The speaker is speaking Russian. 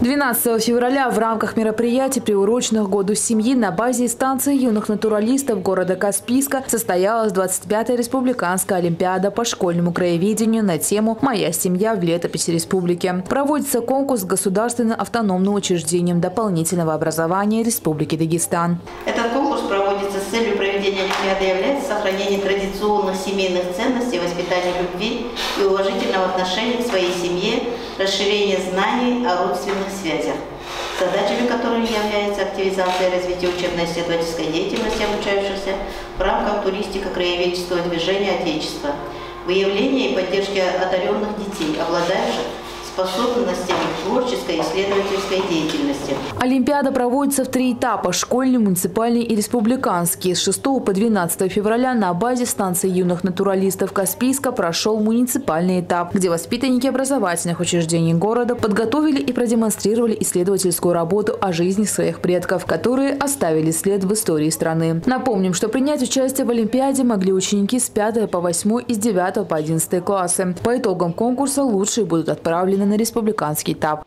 12 февраля в рамках мероприятий, приуроченных Году семьи, на базе станции юных натуралистов города Каспийска состоялась 25-я республиканская олимпиада по школьному краеведению на тему «Моя семья в летописи республики». Проводится конкурс с государственным автономным учреждением дополнительного образования Республики Дагестан. Этот проведения Олимпиады является сохранение традиционных семейных ценностей, воспитания любви и уважительного отношения к своей семье, расширение знаний о родственных связях, задачами которыми является активизация и развитие учебно-исследовательской деятельности обучающихся в рамках туристика краеведческого движения Отечества, выявление и поддержки одаренных детей, обладающих способностями творческой исследовательской деятельности. Олимпиада проводится в три этапа – школьный, муниципальный и республиканский. С 6 по 12 февраля на базе станции юных натуралистов Каспийска прошел муниципальный этап, где воспитанники образовательных учреждений города подготовили и продемонстрировали исследовательскую работу о жизни своих предков, которые оставили след в истории страны. Напомним, что принять участие в Олимпиаде могли ученики с 5 по 8 и с 9 по 11 классы. По итогам конкурса лучшие будут отправлены на республиканский этап.